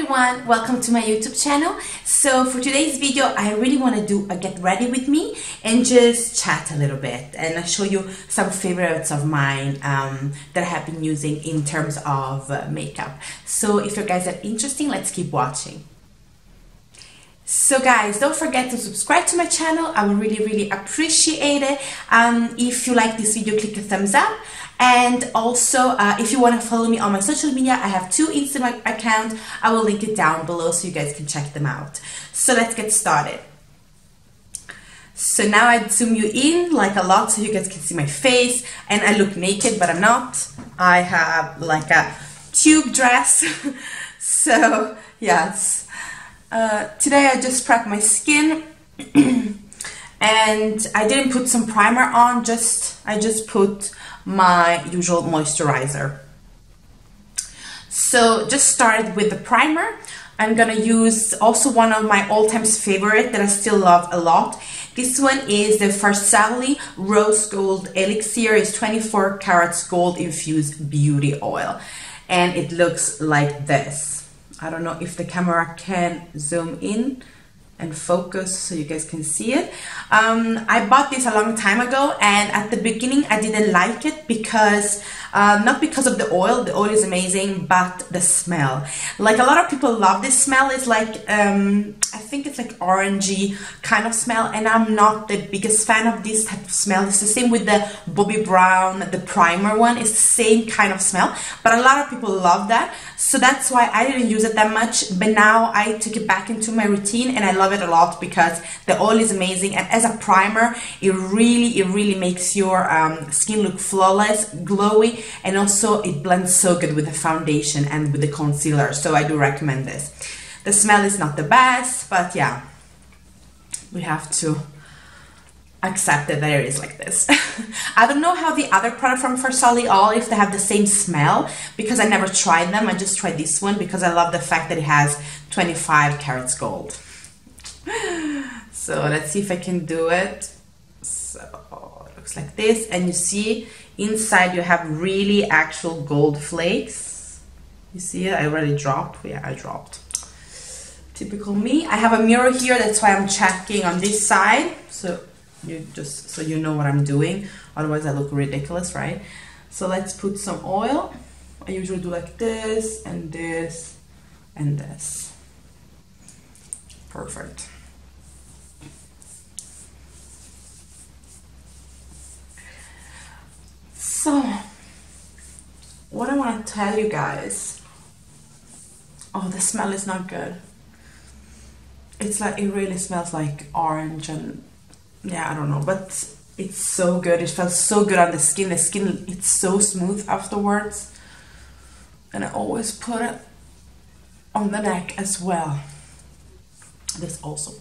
everyone, welcome to my YouTube channel. So for today's video, I really want to do a get ready with me and just chat a little bit and I'll show you some favorites of mine um, that I have been using in terms of uh, makeup. So if you guys are interested, let's keep watching. So guys, don't forget to subscribe to my channel. I would really, really appreciate it. Um, if you like this video, click a thumbs up. And also, uh, if you want to follow me on my social media, I have two Instagram accounts. I will link it down below so you guys can check them out. So let's get started. So now I zoom you in like a lot so you guys can see my face and I look naked, but I'm not. I have like a tube dress. so yes, uh, today I just prepped my skin and I didn't put some primer on, just I just put my usual moisturizer. So just started with the primer. I'm gonna use also one of my all times favorite that I still love a lot. This one is the Farsali Rose Gold Elixir. It's 24 carats gold infused beauty oil. And it looks like this. I don't know if the camera can zoom in and focus so you guys can see it. Um, I bought this a long time ago and at the beginning I didn't like it because uh, not because of the oil, the oil is amazing, but the smell. Like a lot of people love this smell. It's like, um, I think it's like orangey kind of smell and I'm not the biggest fan of this type of smell. It's the same with the Bobbi Brown, the primer one. It's the same kind of smell, but a lot of people love that. So that's why I didn't use it that much, but now I took it back into my routine and I love it a lot because the oil is amazing and as a primer, it really, it really makes your um, skin look flawless, glowy, and also it blends so good with the foundation and with the concealer so I do recommend this. The smell is not the best but yeah. We have to accept that there is like this. I don't know how the other product from Farsali all if they have the same smell because I never tried them. I just tried this one because I love the fact that it has 25 carats gold. So let's see if I can do it. So it looks like this and you see Inside you have really actual gold flakes. You see it? I already dropped. Yeah, I dropped. Typical me. I have a mirror here. That's why I'm checking on this side. So you just so you know what I'm doing. Otherwise I look ridiculous, right? So let's put some oil. I usually do like this and this and this. Perfect. So, what I want to tell you guys. Oh, the smell is not good. It's like it really smells like orange and yeah, I don't know, but it's so good. It feels so good on the skin. The skin it's so smooth afterwards. And I always put it on the neck as well. This also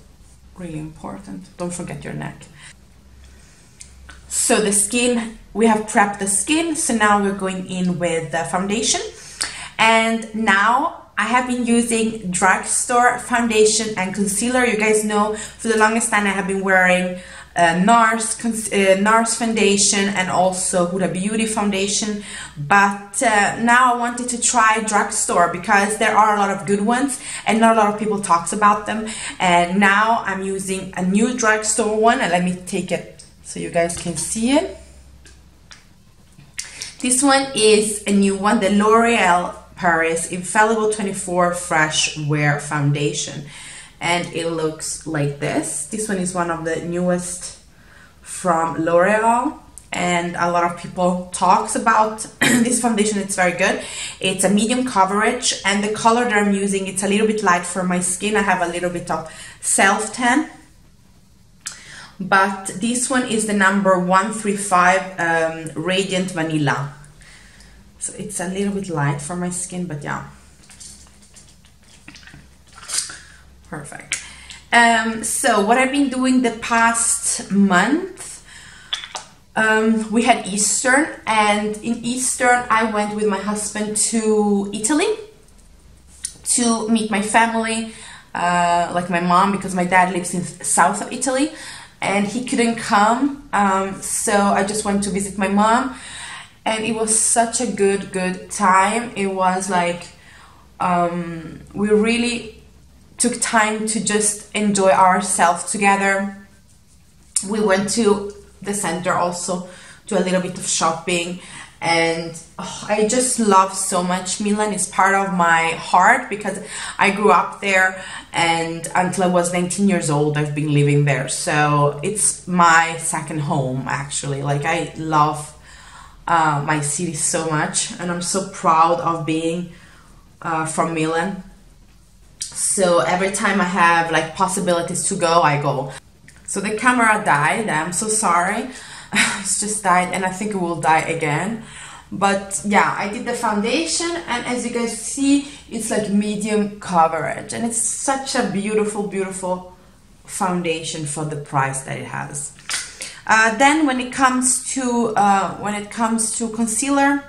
really important. Don't forget your neck. So the skin, we have prepped the skin. So now we're going in with the foundation. And now I have been using drugstore foundation and concealer. You guys know for the longest time I have been wearing uh, NARS, uh, NARS foundation and also Huda Beauty foundation. But uh, now I wanted to try drugstore because there are a lot of good ones and not a lot of people talks about them. And now I'm using a new drugstore one and let me take it so you guys can see it. This one is a new one, the L'Oreal Paris Infallible 24 Fresh Wear Foundation. And it looks like this. This one is one of the newest from L'Oreal and a lot of people talks about this foundation it's very good it's a medium coverage and the color that i'm using it's a little bit light for my skin i have a little bit of self tan but this one is the number 135 um, Radiant Vanilla. So it's a little bit light for my skin, but yeah. Perfect. Um, so what I've been doing the past month, um, we had Easter, and in Easter I went with my husband to Italy to meet my family, uh, like my mom, because my dad lives in south of Italy and he couldn't come um, so i just went to visit my mom and it was such a good good time it was like um, we really took time to just enjoy ourselves together. We went to the center also do a little bit of shopping and oh, I just love so much Milan. Is part of my heart because I grew up there and until I was 19 years old I've been living there. So it's my second home actually. Like I love uh, my city so much and I'm so proud of being uh, from Milan. So every time I have like possibilities to go I go. So the camera died. I'm so sorry it's just died and I think it will die again. But yeah I did the foundation and as you guys see it's like medium coverage. And it's such a beautiful beautiful foundation for the price that it has. Uh, then when it comes to uh, when it comes to concealer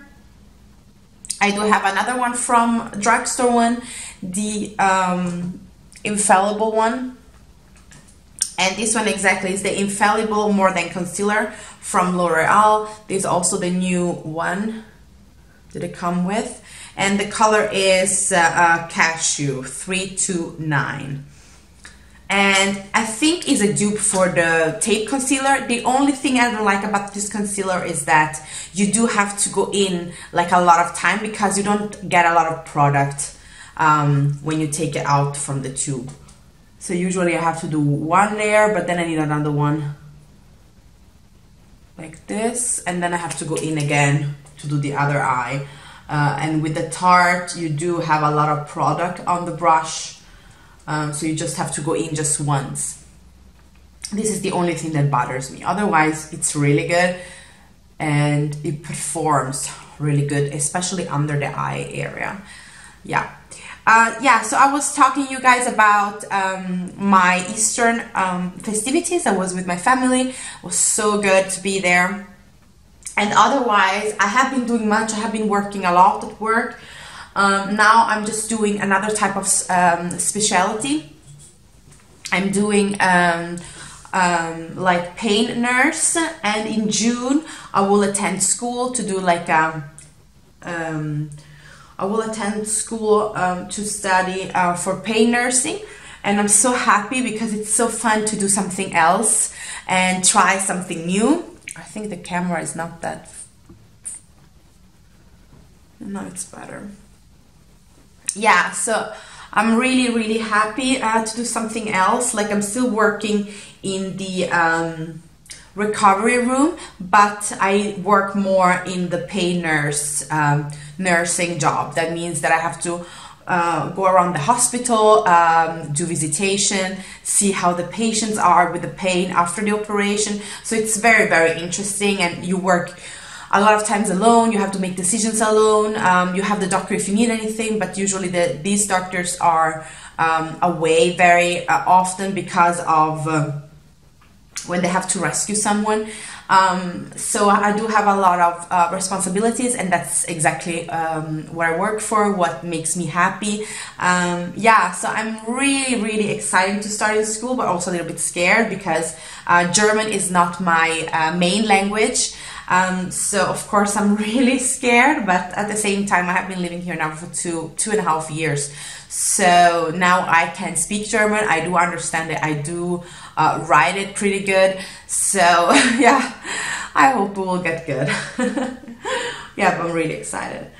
I do have another one from drugstore one the um, infallible one and this one exactly is the infallible more than concealer from L'Oreal. This is also the new one that it come with. And the color is uh, uh, Cashew 329. And I think is a dupe for the tape concealer. The only thing I don't like about this concealer is that you do have to go in like a lot of time because you don't get a lot of product um, when you take it out from the tube. So usually I have to do one layer, but then I need another one. Like this and then I have to go in again to do the other eye. Uh, and with the Tarte you do have a lot of product on the brush. Um, so you just have to go in just once. This is the only thing that bothers me. Otherwise it's really good and it performs really good especially under the eye area. Yeah uh, yeah, so I was talking you guys about um, my Eastern um, festivities. I was with my family. It was so good to be there. And otherwise, I have been doing much. I have been working a lot at work. Um, now I'm just doing another type of um, specialty. I'm doing um, um, like pain nurse, and in June I will attend school to do like a I will attend school um, to study uh, for pain nursing and I'm so happy because it's so fun to do something else and try something new. I think the camera is not that... No, it's better. Yeah, so I'm really, really happy uh, to do something else. Like I'm still working in the... Um, recovery room, but I work more in the pain nurse um, nursing job. That means that I have to uh, go around the hospital, um, do visitation, see how the patients are with the pain after the operation. So it's very, very interesting, and you work a lot of times alone. You have to make decisions alone. Um, you have the doctor if you need anything, but usually the, these doctors are um, away very uh, often because of. Uh, when they have to rescue someone. Um, so I do have a lot of uh, responsibilities, and that's exactly um, what I work for, what makes me happy. Um, yeah, so I'm really, really excited to start in school, but also a little bit scared because uh, German is not my uh, main language. Um, so of course I'm really scared, but at the same time I have been living here now for two two and a half years. So now I can speak German. I do understand it. I do uh, write it pretty good. So yeah, I hope it will get good. yeah, I'm really excited.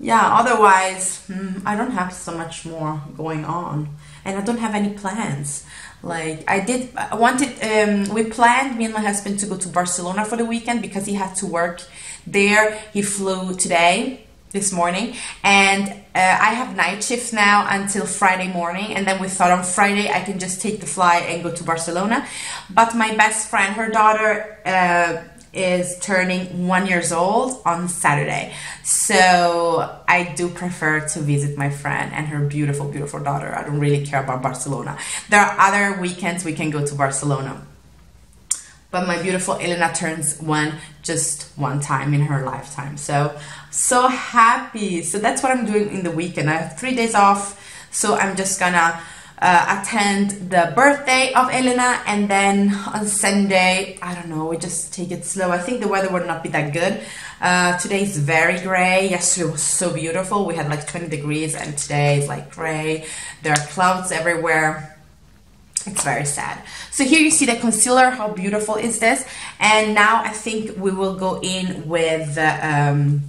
Yeah, otherwise, hmm, I don't have so much more going on. And I don't have any plans. Like I did, I wanted, um, we planned, me and my husband, to go to Barcelona for the weekend because he had to work there. He flew today this morning. And uh, I have night shift now until Friday morning. And then we thought on Friday I can just take the flight and go to Barcelona. But my best friend her daughter uh, is turning one years old on Saturday so I do prefer to visit my friend and her beautiful beautiful daughter I don't really care about Barcelona there are other weekends we can go to Barcelona but my beautiful Elena turns one just one time in her lifetime. So, so happy. So that's what I'm doing in the weekend. I have three days off, so I'm just gonna uh, attend the birthday of Elena and then on Sunday, I don't know, we just take it slow. I think the weather would not be that good. Uh, today is very gray. Yesterday was so beautiful. We had like 20 degrees and today is like gray. There are clouds everywhere. It's very sad. So here you see the concealer. How beautiful is this? And now I think we will go in with um,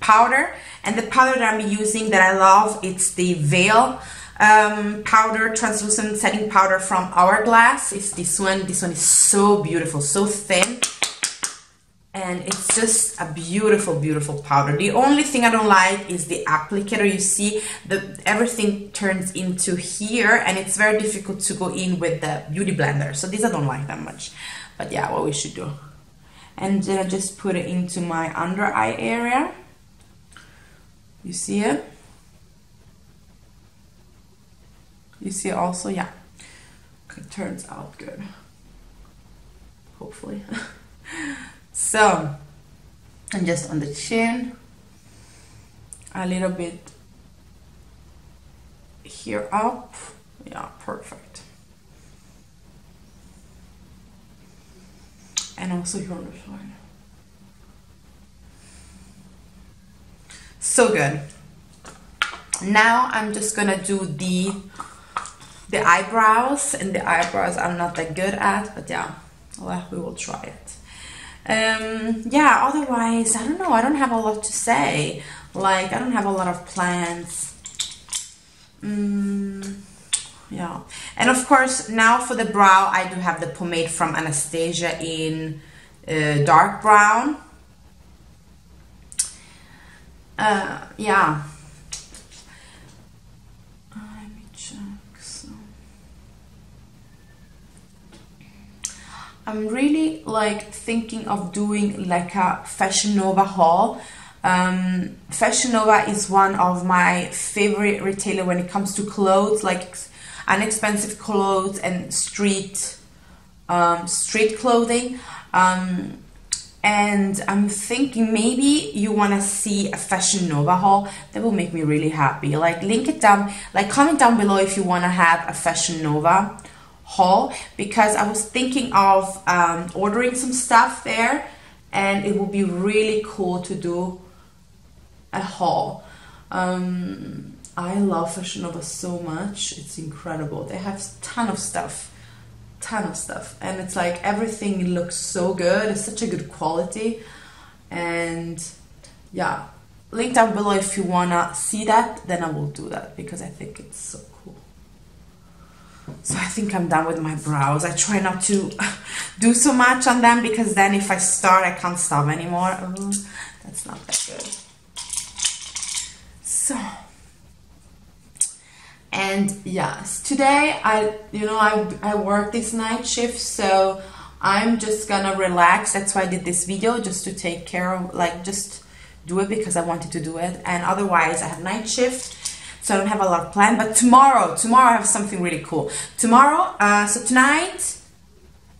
powder. And the powder that I'm using that I love, it's the Veil um, powder, translucent setting powder from Hourglass. It's this one. This one is so beautiful, so thin. And it's just a beautiful, beautiful powder. The only thing I don't like is the applicator. You see, the everything turns into here, and it's very difficult to go in with the beauty blender. So these I don't like that much. But yeah, what we should do. And then I just put it into my under eye area. You see it? You see also, yeah, it turns out good. Hopefully. so, and just on the chin, a little bit here up. Yeah, perfect. And also here on the side. So good. Now I'm just gonna do the the eyebrows and the eyebrows I'm not that good at but yeah well we will try it. Um, yeah otherwise I don't know I don't have a lot to say. Like I don't have a lot of plans. Mm, yeah. And of course now for the brow I do have the pomade from Anastasia in uh, dark brown. Uh, yeah I'm really like thinking of doing like a Fashion Nova haul. Um, Fashion Nova is one of my favorite retailer when it comes to clothes, like inexpensive clothes and street um, street clothing. Um, and I'm thinking maybe you want to see a Fashion Nova haul that will make me really happy. Like link it down, like comment down below if you want to have a Fashion Nova haul because I was thinking of um, ordering some stuff there and it would be really cool to do a haul. Um, I love Fashion Nova so much. It's incredible. They have ton of stuff. Ton of stuff. And it's like everything looks so good. It's such a good quality. And yeah, link down below if you wanna see that, then I will do that because I think it's so cool. So I think I'm done with my brows. I try not to do so much on them because then if I start, I can't stop anymore. Oh, that's not that good. So, and yes, today I, you know, I, I work this night shift, so I'm just gonna relax. That's why I did this video, just to take care of, like, just do it because I wanted to do it. And otherwise, I have night shift so I don't have a lot planned. But tomorrow, tomorrow I have something really cool. Tomorrow, uh, so tonight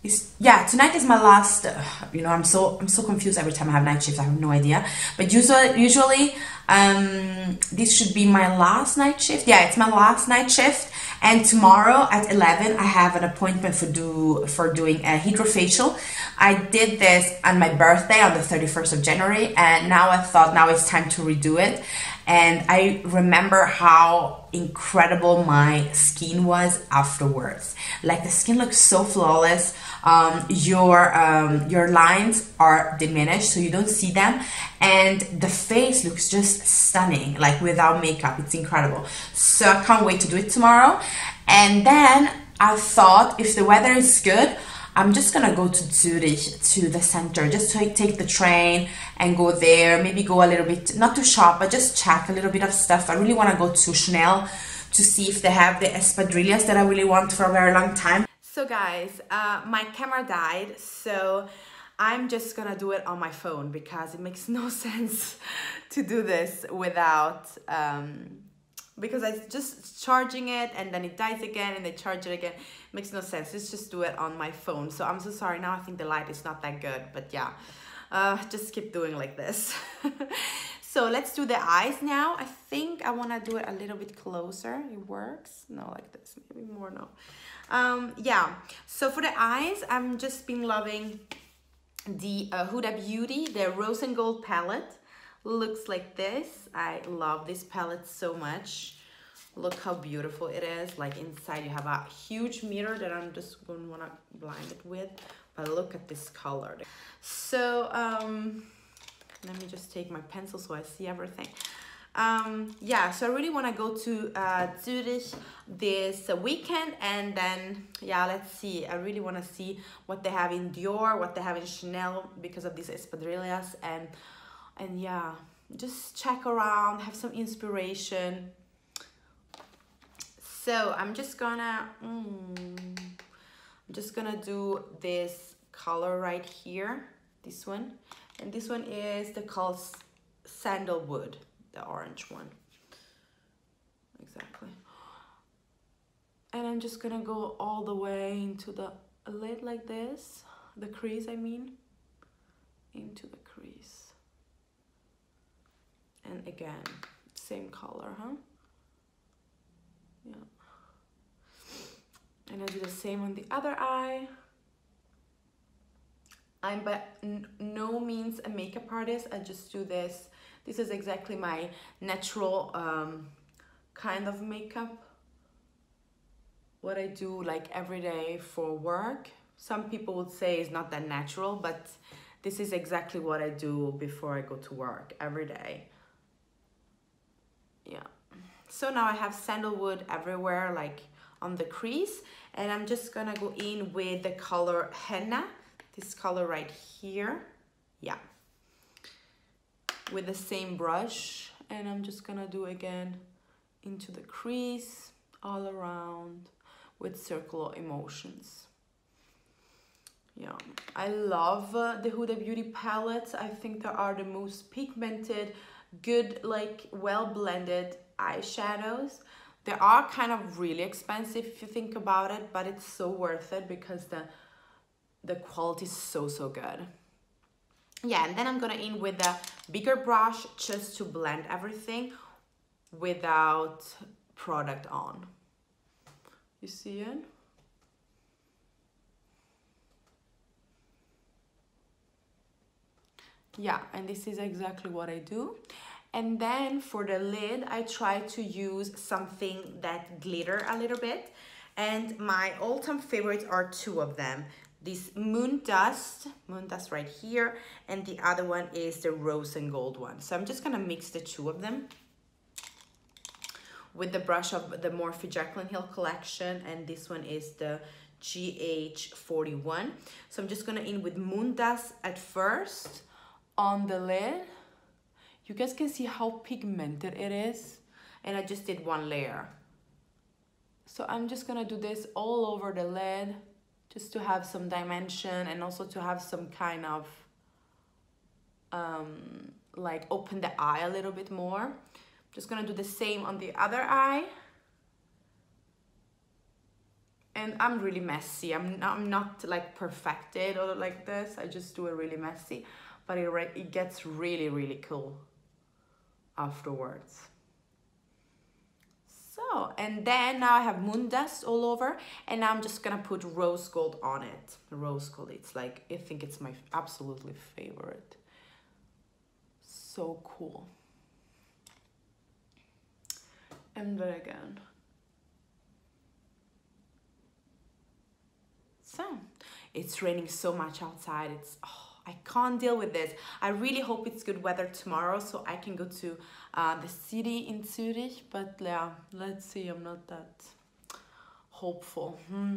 is yeah, tonight is my last. Uh, you know, I'm so I'm so confused every time I have night shifts. I have no idea. But usually, usually, um, this should be my last night shift. Yeah, it's my last night shift. And tomorrow at 11, I have an appointment for do for doing a hydrofacial. I did this on my birthday on the 31st of January, and now I thought now it's time to redo it and I remember how incredible my skin was afterwards. Like the skin looks so flawless. Um, your um, your lines are diminished, so you don't see them, and the face looks just stunning. Like without makeup, it's incredible. So I can't wait to do it tomorrow. And then I thought if the weather is good, I'm just gonna go to Zurich to the center. Just to take the train and go there. Maybe go a little bit not to shop but just check a little bit of stuff. I really want to go to Chanel to see if they have the espadrilles that I really want for a very long time. So guys uh, my camera died so I'm just gonna do it on my phone because it makes no sense to do this without um, because I just charging it and then it dies again and they charge it again. Makes no sense. Let's just do it on my phone. So I'm so sorry. Now I think the light is not that good, but yeah, uh, just keep doing like this. So let's do the eyes now. I think I want to do it a little bit closer. It works. No, like this, maybe more, no. Um, yeah, so for the eyes, I'm just been loving the uh, Huda Beauty, the Rose and Gold palette. Looks like this. I love this palette so much. Look how beautiful it is. Like inside you have a huge mirror that I'm just want to blind it with. But look at this color. So, um, let me just take my pencil so I see everything. Um, yeah, so I really want to go to uh, Zurich this weekend and then, yeah, let's see. I really want to see what they have in Dior, what they have in Chanel because of these espadrilles and, and yeah, just check around, have some inspiration. So I'm just gonna, mm, I'm just gonna do this color right here, this one. And this one is the called Sandalwood, the orange one. Exactly. And I'm just gonna go all the way into the lid like this, the crease I mean, into the crease. And again, same color, huh? Yeah and I do the same on the other eye. I'm by no means a makeup artist. I just do this. This is exactly my natural um, kind of makeup. What I do like every day for work. Some people would say it's not that natural, but this is exactly what I do before I go to work every day. Yeah. So now I have sandalwood everywhere, like on the crease and I'm just gonna go in with the color henna. This color right here. Yeah. With the same brush and I'm just gonna do again into the crease all around with circular emotions. Yeah. I love uh, the Huda Beauty palettes. I think they are the most pigmented good like well blended eyeshadows they are kind of really expensive if you think about it, but it's so worth it because the the quality is so, so good. Yeah, and then I'm gonna in with a bigger brush just to blend everything without product on. You see it? Yeah, and this is exactly what I do. And then for the lid, I try to use something that glitter a little bit. And my all-time favorites are two of them. This Moon Dust, Moon Dust right here, and the other one is the Rose and Gold one. So I'm just gonna mix the two of them with the brush of the Morphe Jaclyn Hill collection, and this one is the GH41. So I'm just gonna in with Moon Dust at first on the lid you guys can see how pigmented it is and I just did one layer. So I'm just gonna do this all over the lid just to have some dimension and also to have some kind of um, like open the eye a little bit more. Just gonna do the same on the other eye. And I'm really messy. I'm not, I'm not like perfected or like this. I just do it really messy but it, it gets really really cool afterwards. So, and then now I have moon dust all over and I'm just gonna put rose gold on it. Rose gold, it's like, I think it's my absolutely favorite. So cool. And then again. So, it's raining so much outside. It's, oh, I can't deal with this. I really hope it's good weather tomorrow so I can go to uh, the city in Zurich. But yeah, let's see. I'm not that hopeful. Hmm.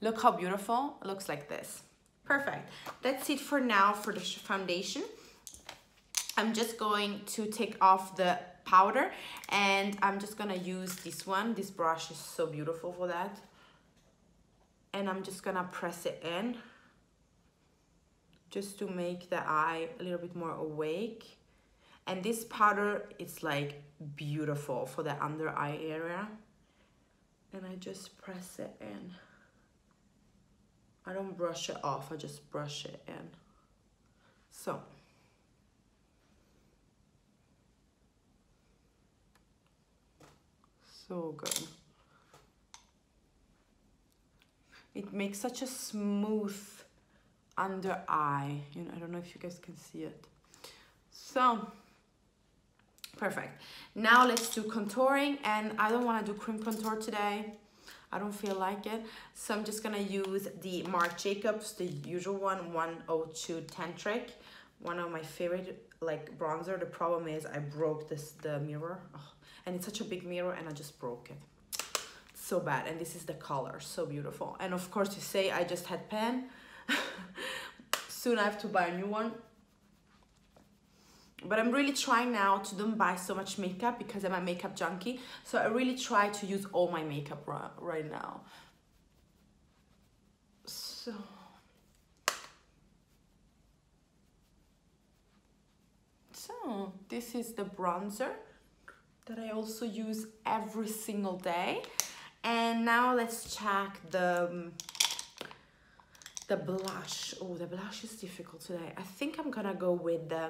Look how beautiful. It looks like this. Perfect. That's it for now for the foundation. I'm just going to take off the powder and I'm just gonna use this one. This brush is so beautiful for that. And I'm just gonna press it in just to make the eye a little bit more awake. And this powder is like beautiful for the under eye area. And I just press it in. I don't brush it off, I just brush it in. So. So good. It makes such a smooth under eye. You know, I don't know if you guys can see it. So, perfect. Now let's do contouring and I don't want to do cream contour today. I don't feel like it. So I'm just gonna use the Marc Jacobs, the usual one, 102 Tantric. One of my favorite like bronzer. The problem is I broke this the mirror. Oh, and it's such a big mirror and I just broke it. So bad. And this is the color, so beautiful. And of course you say I just had pen. Soon I have to buy a new one but I'm really trying now to don't buy so much makeup because I'm a makeup junkie. So I really try to use all my makeup right now. So... So this is the bronzer that I also use every single day. And now let's check the um, the blush. Oh, the blush is difficult today. I think I'm gonna go with the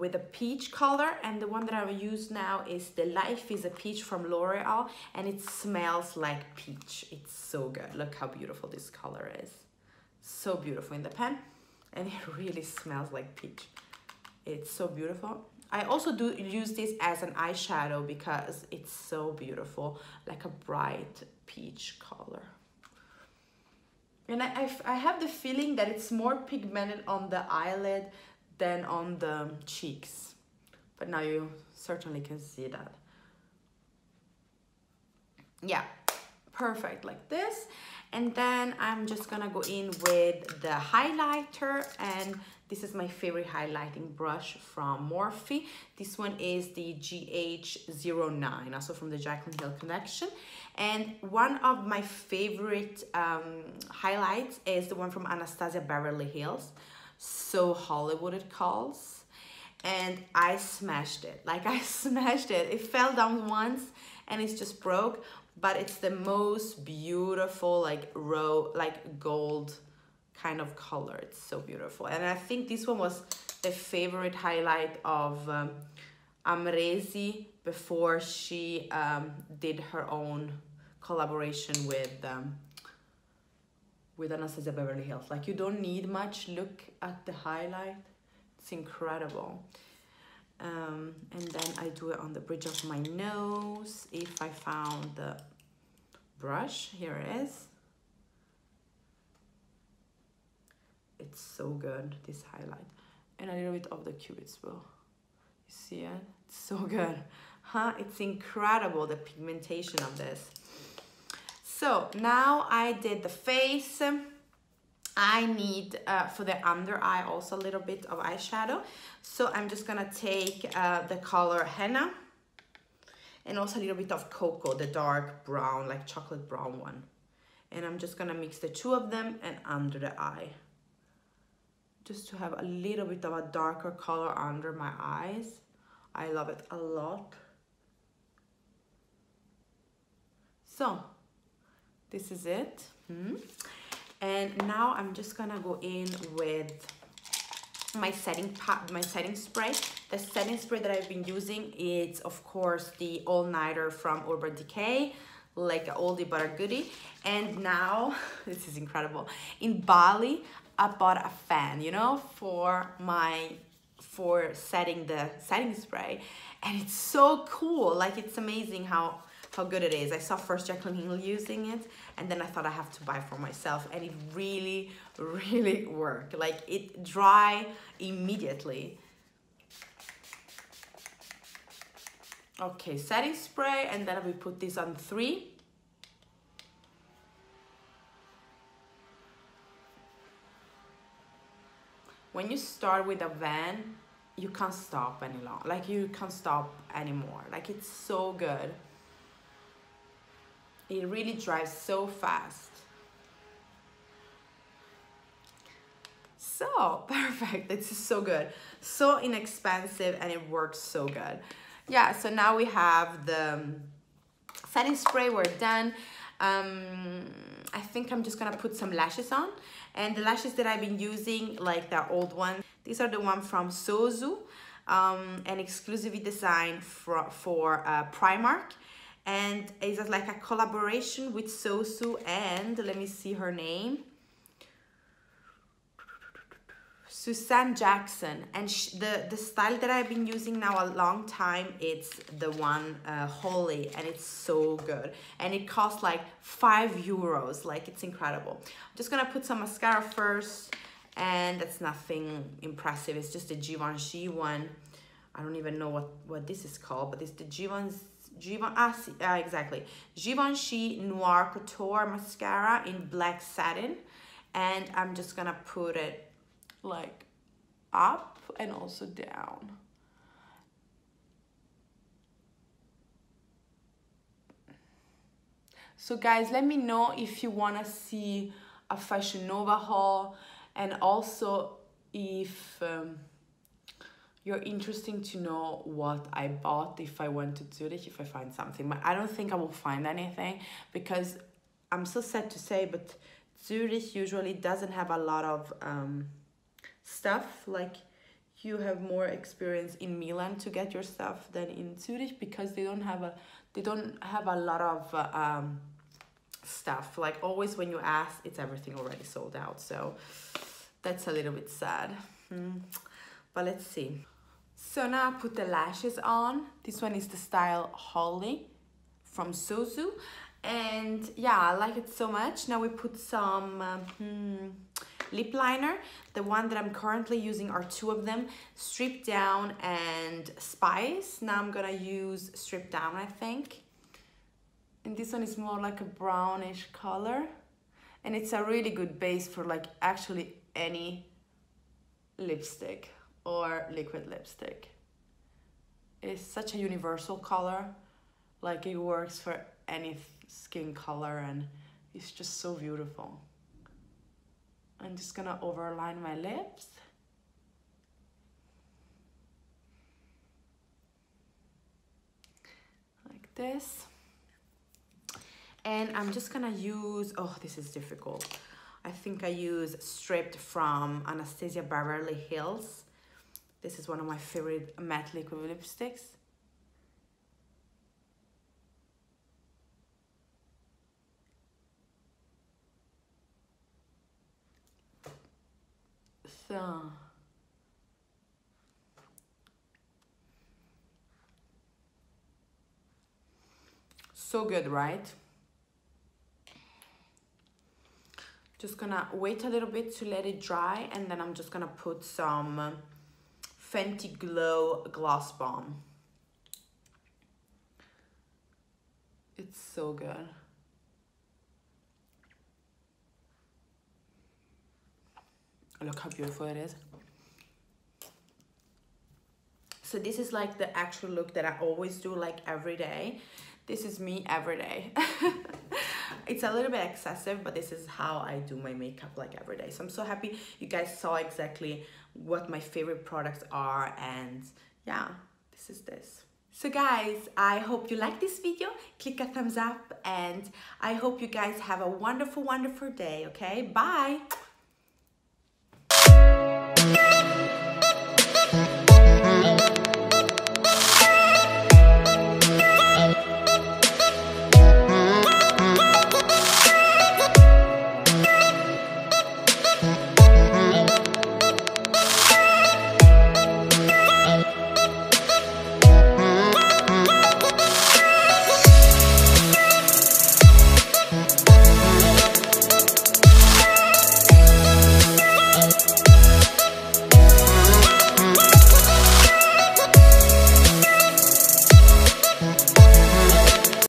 with a peach color and the one that I will use now is the Life is a Peach from L'Oreal and it smells like peach. It's so good. Look how beautiful this color is. So beautiful in the pen and it really smells like peach. It's so beautiful. I also do use this as an eyeshadow because it's so beautiful, like a bright peach color. And I, I, have the feeling that it's more pigmented on the eyelid than on the cheeks. But now you certainly can see that. Yeah, perfect like this. And then I'm just gonna go in with the highlighter and this is my favorite highlighting brush from Morphe. This one is the GH09, also from the Jaclyn Hill collection. And one of my favorite um, highlights is the one from Anastasia Beverly Hills so Hollywood it calls and I smashed it like I smashed it it fell down once and it's just broke but it's the most beautiful like row like gold kind of color it's so beautiful and I think this one was the favorite highlight of um, Amrezy before she um, did her own collaboration with um, with Anastasia Beverly Hills. Like you don't need much. Look at the highlight. It's incredible. Um, and then I do it on the bridge of my nose. If I found the brush, here it is. It's so good, this highlight. And a little bit of the cupid's bow. You see it? It's so good. Huh? It's incredible, the pigmentation of this. So now I did the face. I need uh, for the under eye also a little bit of eyeshadow. So I'm just gonna take uh, the color Henna and also a little bit of Cocoa, the dark brown, like chocolate brown one. And I'm just gonna mix the two of them and under the eye. Just to have a little bit of a darker color under my eyes. I love it a lot. So this is it hmm. and now i'm just gonna go in with my setting my setting spray the setting spray that i've been using is of course the all-nighter from urban decay like oldie but a goodie and now this is incredible in bali i bought a fan you know for my for setting the setting spray and it's so cool like it's amazing how how good it is. I saw first Jaclyn Hill using it and then I thought I have to buy for myself and it really, really worked. Like it dry immediately. Okay, setting spray and then we put this on three. When you start with a van, you can't stop any long. Like you can't stop anymore. Like it's so good. It really drives so fast. So perfect, is so good. So inexpensive and it works so good. Yeah, so now we have the um, setting spray, we're done. Um, I think I'm just gonna put some lashes on. And the lashes that I've been using, like the old one, these are the one from Sosu, um, an exclusively designed for, for uh, Primark and it's like a collaboration with Sosu and let me see her name Suzanne Jackson and the the style that I've been using now a long time it's the one uh, Holy and it's so good and it costs like five euros like it's incredible I'm just gonna put some mascara first and that's nothing impressive it's just a Givenchy one I don't even know what what this is called but it's the Givenchy Givenchy, ah, uh, exactly. Givenchy Noir Couture Mascara in black satin. And I'm just gonna put it like up and also down. So guys, let me know if you wanna see a Fashion Nova haul and also if um, you're interesting to know what I bought if I went to Zurich, if I find something. But I don't think I will find anything because I'm so sad to say, but Zurich usually doesn't have a lot of um, stuff. Like you have more experience in Milan to get your stuff than in Zurich because they don't have a they don't have a lot of uh, um, stuff. Like always when you ask, it's everything already sold out. So that's a little bit sad. Mm. But let's see. So now I put the lashes on. This one is the style Holly from Sosu. And yeah, I like it so much. Now we put some um, hmm, lip liner. The one that I'm currently using are two of them, Strip Down and Spice. Now I'm gonna use Strip Down, I think. And this one is more like a brownish color. And it's a really good base for like actually any lipstick or liquid lipstick. It's such a universal color, like it works for any skin color and it's just so beautiful. I'm just gonna overline my lips. Like this. And I'm just gonna use, oh, this is difficult. I think I use Stripped from Anastasia Beverly Hills. This is one of my favorite matte liquid lipsticks. So, so good, right? Just gonna wait a little bit to let it dry and then I'm just gonna put some Fenty Glow Gloss Bomb. It's so good. Look how beautiful it is. So this is like the actual look that I always do like every day. This is me every day. it's a little bit excessive but this is how I do my makeup like every day so I'm so happy you guys saw exactly what my favorite products are and yeah this is this so guys, I hope you like this video. Click a thumbs up and I hope you guys have a wonderful, wonderful day, okay? Bye!